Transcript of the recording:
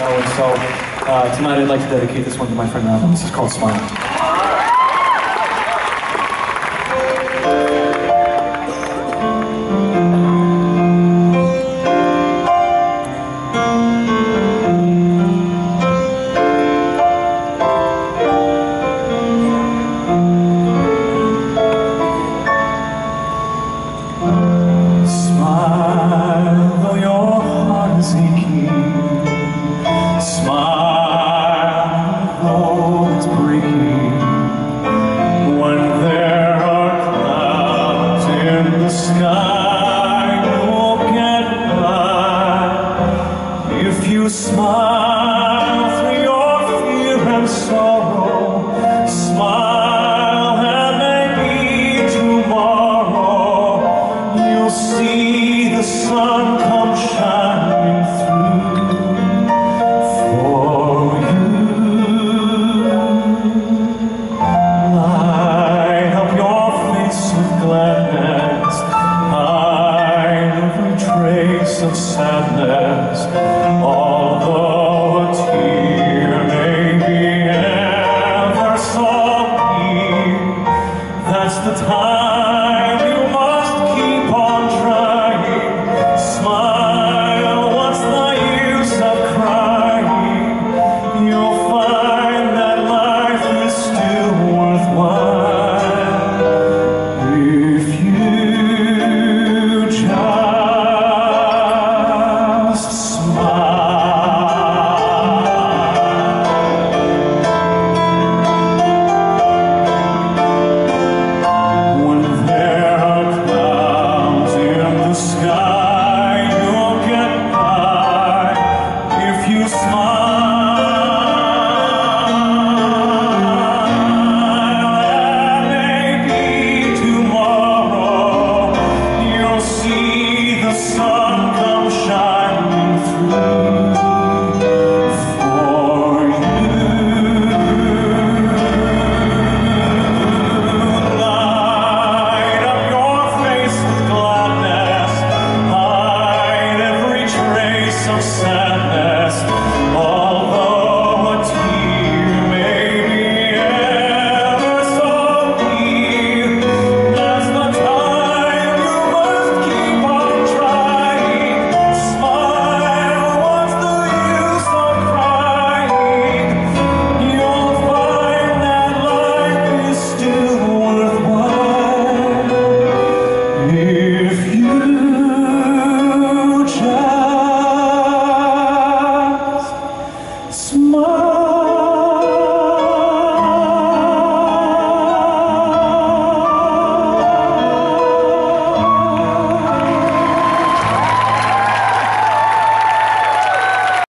and so uh, tonight I'd like to dedicate this one to my friend Robin. This is called Smile. Smile, though your heart is aching. Smile. When there are clouds in the sky, get. If you smile through your fear and sorrow, smile and maybe tomorrow you'll see the sun come shining through sadness.